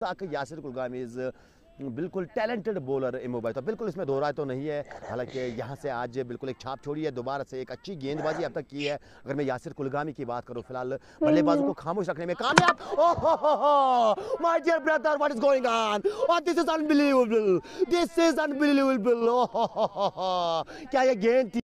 Yasir Kulgami is बिल्कुल talented bowler इमोबाई तो बिल्कुल इसमें दो तो नहीं है। हालाँकि यहाँ से आज बिल्कुल एक छाप छोड़ी है, दोबारा से एक अच्छी गेंदबाजी अब तक की है। अगर मैं यासिर कुलगामी की बात करूँ फ़िलहाल, बल्लेबाजों को खामोश रखने में कामयाब। My dear brother what is going on और this is unbelievable this is unbelievable क्या ये गेंद थी?